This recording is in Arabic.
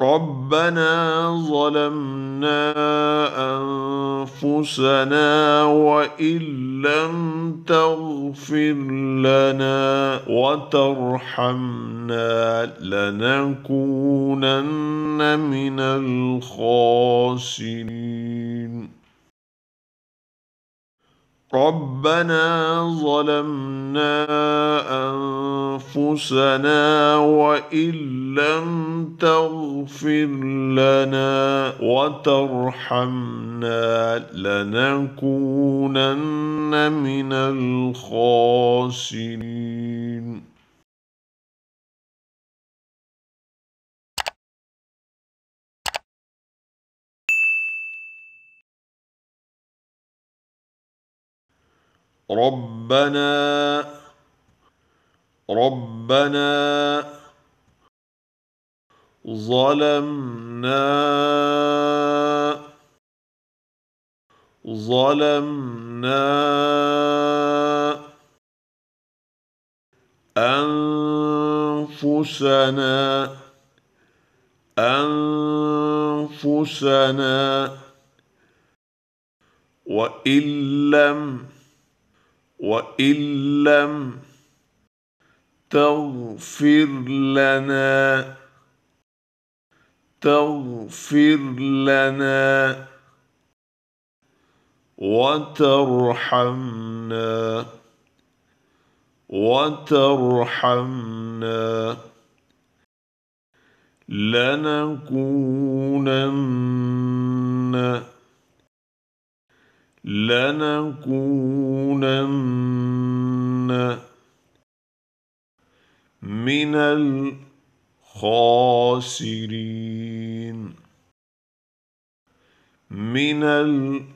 ربنا ظلمنا أنفسنا وإن لم تغفر لنا وترحمنا لنكونن من الخاسرين. ربنا ظلمنا أنفسنا وإن لم تغفر لنا وترحمنا لنكونن من الخاسرين. ربنا ربنا ظلمنا ظلمنا أنفسنا أنفسنا وإن لم وإن لم تغفر لنا تغفر لنا وترحمنا وترحمنا لنكونن لنكونن من الخاسرين. من الخاسرين.